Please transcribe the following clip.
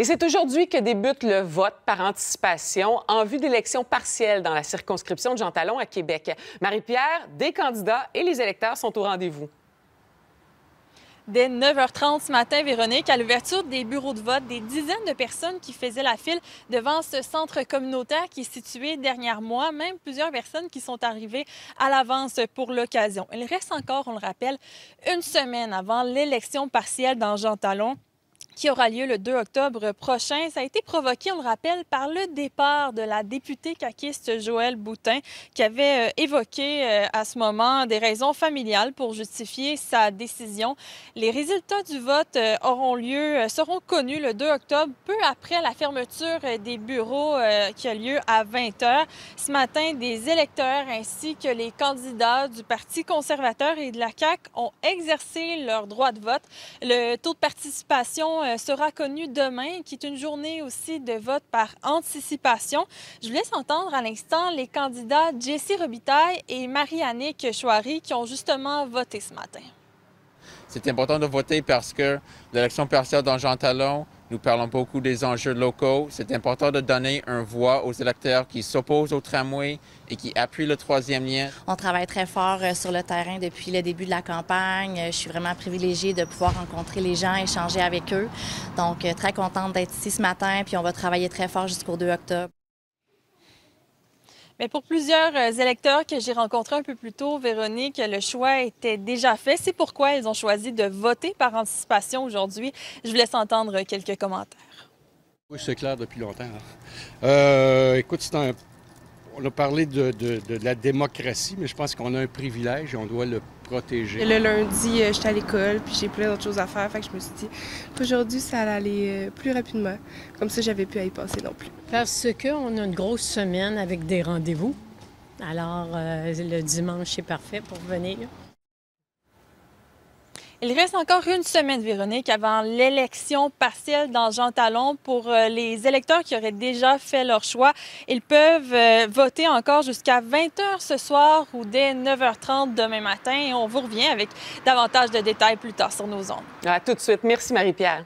Et c'est aujourd'hui que débute le vote par anticipation en vue d'élections partielles dans la circonscription de Jean Talon à Québec. Marie-Pierre, des candidats et les électeurs sont au rendez-vous. Dès 9h30 ce matin, Véronique, à l'ouverture des bureaux de vote, des dizaines de personnes qui faisaient la file devant ce centre communautaire qui est situé derrière moi, même plusieurs personnes qui sont arrivées à l'avance pour l'occasion. Il reste encore, on le rappelle, une semaine avant l'élection partielle dans Jean Talon qui aura lieu le 2 octobre prochain. Ça a été provoqué, on le rappelle, par le départ de la députée caquiste Joëlle Boutin, qui avait euh, évoqué euh, à ce moment des raisons familiales pour justifier sa décision. Les résultats du vote euh, auront lieu, seront connus le 2 octobre, peu après la fermeture des bureaux qui a lieu à 20 heures. Ce matin, des électeurs ainsi que les candidats du Parti conservateur et de la CAQ ont exercé leur droit de vote. Le taux de participation sera connu demain, qui est une journée aussi de vote par anticipation. Je vous laisse entendre à l'instant les candidats Jessie Robitaille et Marie-Annick Chouari qui ont justement voté ce matin. C'est important de voter parce que l'élection partielle dans Jean Talon, nous parlons beaucoup des enjeux locaux. C'est important de donner une voix aux électeurs qui s'opposent au tramway et qui appuient le troisième lien. On travaille très fort euh, sur le terrain depuis le début de la campagne. Je suis vraiment privilégiée de pouvoir rencontrer les gens, échanger avec eux. Donc, euh, très contente d'être ici ce matin, puis on va travailler très fort jusqu'au 2 octobre. Mais pour plusieurs euh, électeurs que j'ai rencontrés un peu plus tôt, Véronique, le choix était déjà fait. C'est pourquoi ils ont choisi de voter par anticipation aujourd'hui. Je vous laisse entendre quelques commentaires. Oui, c'est clair depuis longtemps. Hein. Euh, écoute, c'est un on a parlé de, la démocratie, mais je pense qu'on a un privilège et on doit le protéger. Le lundi, euh, j'étais à l'école, puis j'ai plein d'autres choses à faire. Fait que je me suis dit qu'aujourd'hui, ça allait aller euh, plus rapidement. Comme ça, j'avais pu y passer non plus. Parce qu'on a une grosse semaine avec des rendez-vous. Alors, euh, le dimanche, c'est parfait pour venir. Il reste encore une semaine, Véronique, avant l'élection partielle dans Jean Talon pour euh, les électeurs qui auraient déjà fait leur choix. Ils peuvent euh, voter encore jusqu'à 20 h ce soir ou dès 9h30 demain matin. Et on vous revient avec davantage de détails plus tard sur nos ondes. À tout de suite. Merci, Marie-Pierre.